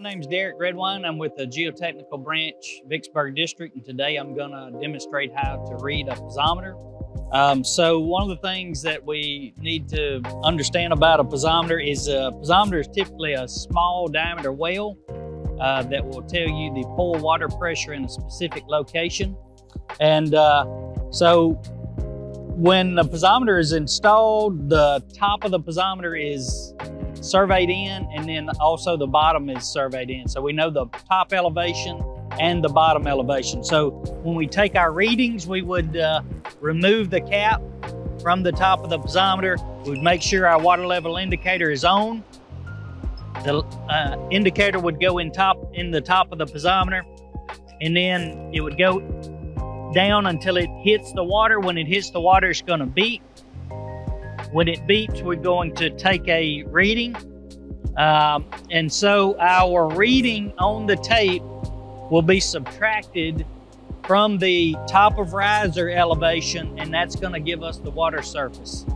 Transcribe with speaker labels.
Speaker 1: name's Derek Redwine. I'm with the Geotechnical Branch, Vicksburg District, and today I'm going to demonstrate how to read a piezometer. Um, so one of the things that we need to understand about a piezometer is a piezometer is typically a small diameter well uh, that will tell you the pore water pressure in a specific location. And uh, so when the piezometer is installed, the top of the piezometer is surveyed in and then also the bottom is surveyed in. So we know the top elevation and the bottom elevation. So when we take our readings, we would uh, remove the cap from the top of the piezometer. We'd make sure our water level indicator is on. The uh, indicator would go in top in the top of the piezometer and then it would go down until it hits the water. When it hits the water, it's gonna beep. When it beeps, we're going to take a reading. Um, and so our reading on the tape will be subtracted from the top of riser elevation, and that's gonna give us the water surface.